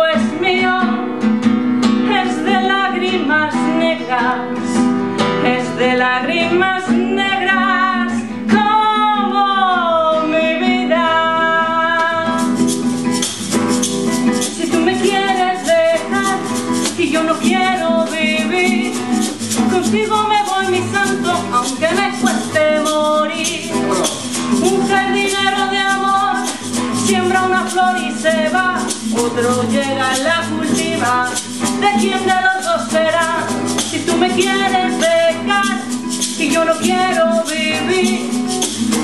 cuerpo es mío, es de lágrimas negras, es de lágrimas negras como mi vida. Si tú me quieres dejar y yo no quiero vivir, contigo me voy mi santo, aunque me cueste morir. Un jardinero de amor siembra una flor y se va, otro llega y la cultiva. ¿De quién de los dos será? Si tú me quieres dejar y yo no quiero vivir,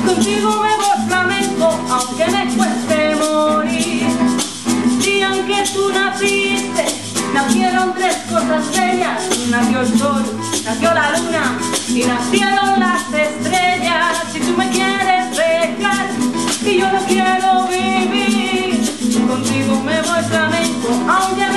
contigo me voy flamenco, aunque me cueste morir. Dían que tú naciste, nacieron tres cosas bellas, nació el sol, nació la luna y nacieron voy flamenco, aunque